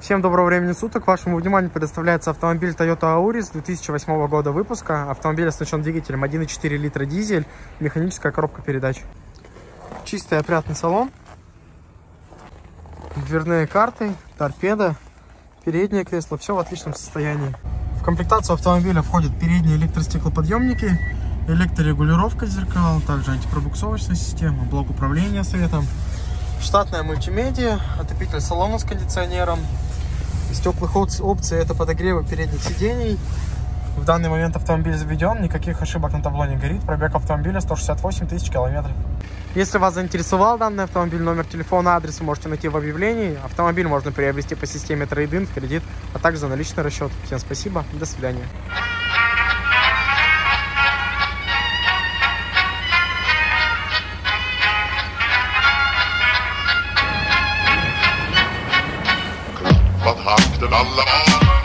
Всем доброго времени суток. Вашему вниманию предоставляется автомобиль Toyota Auris 2008 года выпуска. Автомобиль оснащен двигателем 1,4 литра дизель, механическая коробка передач. Чистый опрятный салон. Дверные карты, торпеда, переднее кресло. Все в отличном состоянии. В комплектацию автомобиля входят передние электростеклоподъемники, электрорегулировка зеркал, также антипробуксовочная система, блок управления светом, штатная мультимедиа, отопитель салона с кондиционером, из теплых опций это подогревы передних сидений. В данный момент автомобиль заведен, никаких ошибок на табло не горит. Пробег автомобиля 168 тысяч километров. Если вас заинтересовал данный автомобиль, номер телефона, адрес вы можете найти в объявлении. Автомобиль можно приобрести по системе трейдин в кредит, а также за наличный расчет. Всем спасибо, до свидания. hak den alla